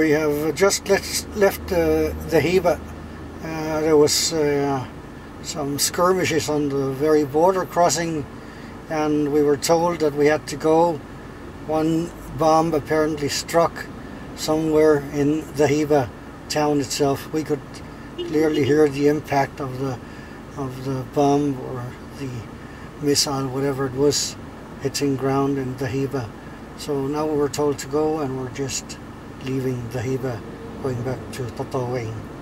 We have just left, left uh, Dahiba. Uh, there was uh, some skirmishes on the very border crossing and we were told that we had to go. One bomb apparently struck somewhere in Dahiba town itself. We could clearly hear the impact of the of the bomb or the missile, whatever it was, hitting ground in Dahiba. So now we're told to go and we're just leaving Dahiba, going back to Tataouine.